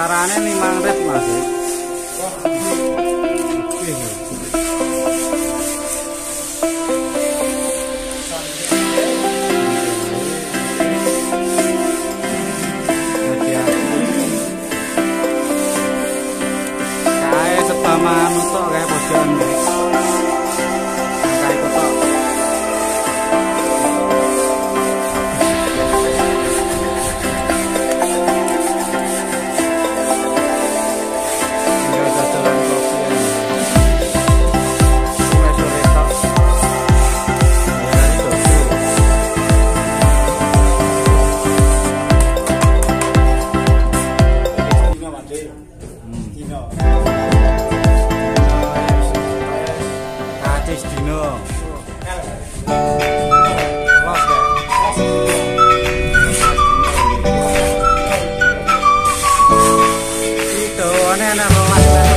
Lingkarane limang rit Mas. Oke. One and a half.